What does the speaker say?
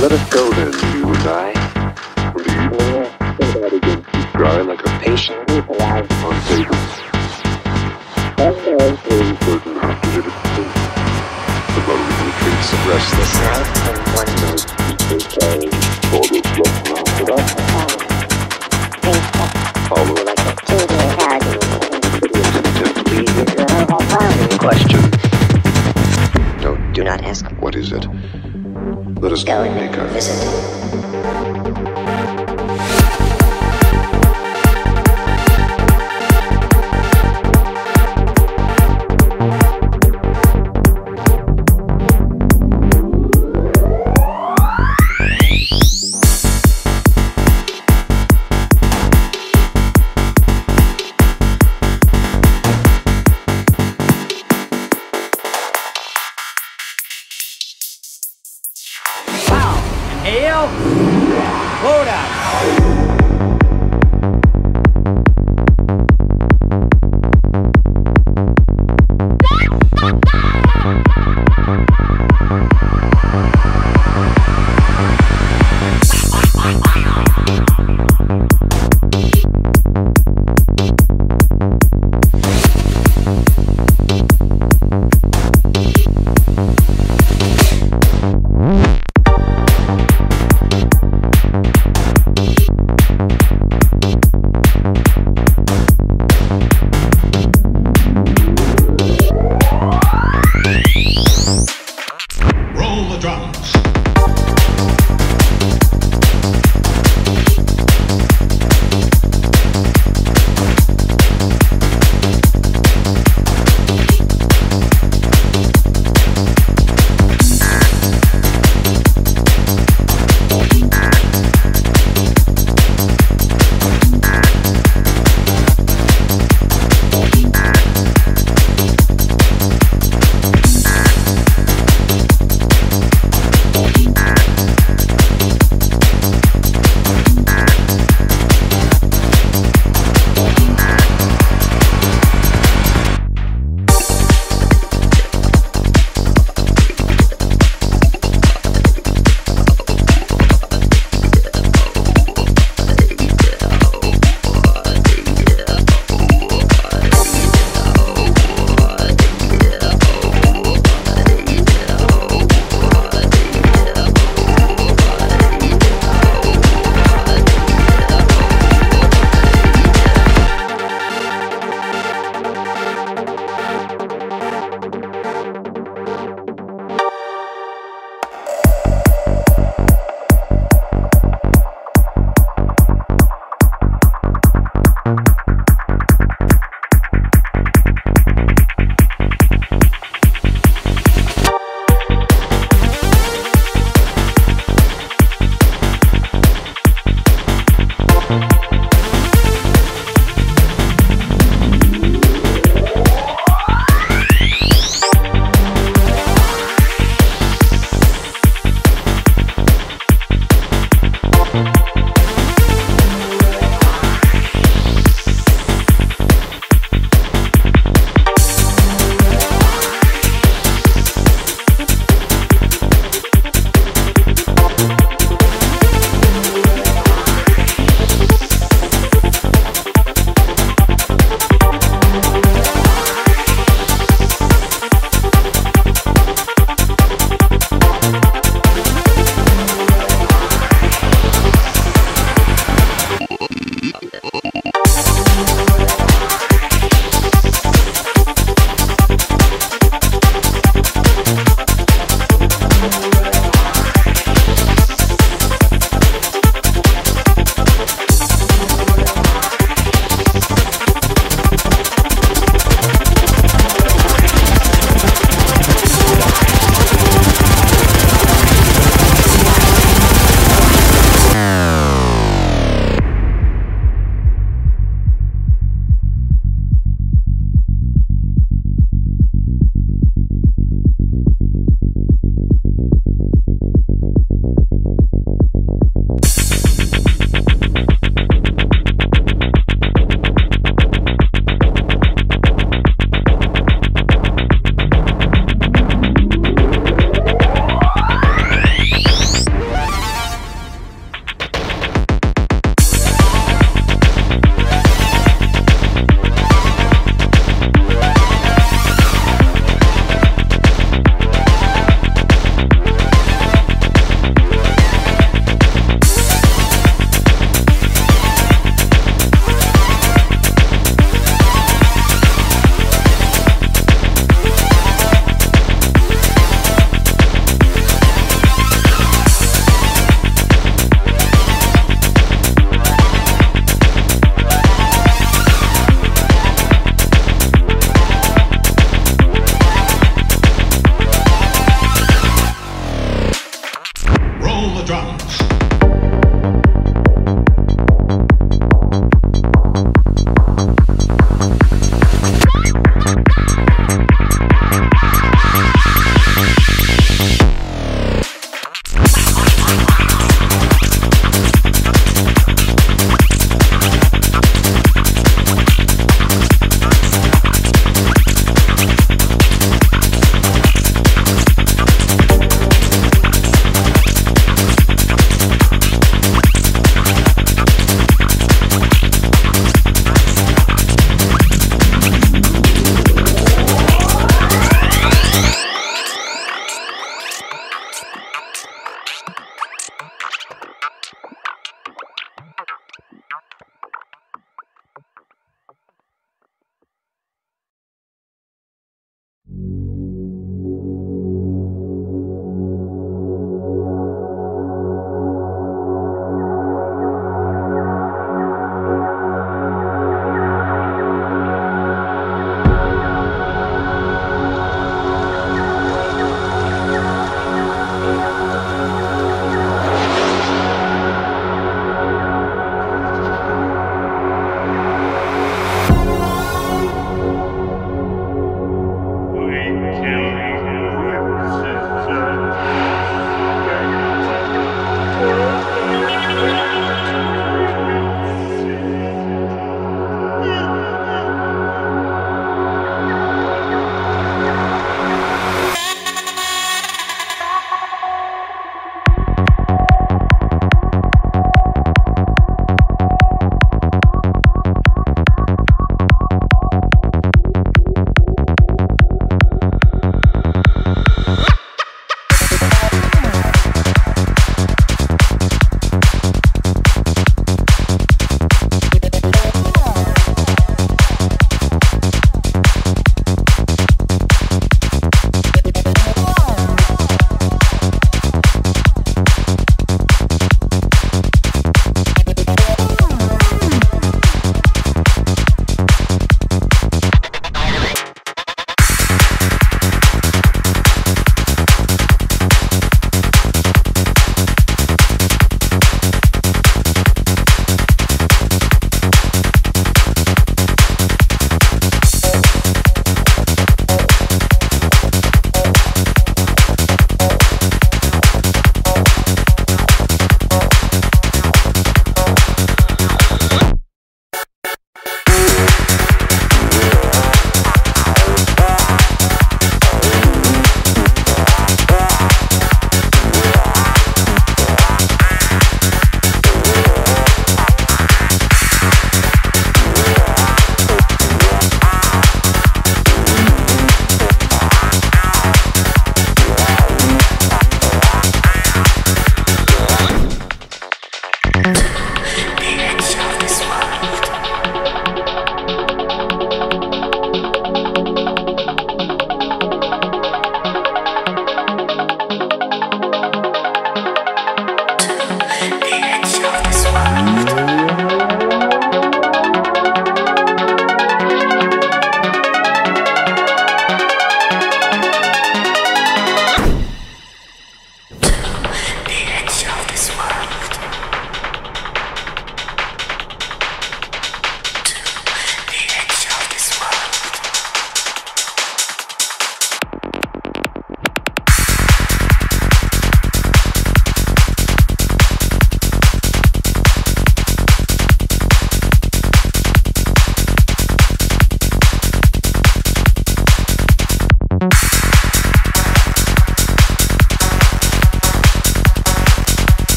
Let us go then, you and I. From the that again dry like a patient on paper. A The lonely retreats of restless Those people all the Follow Question. No, do not ask. What is it? Let us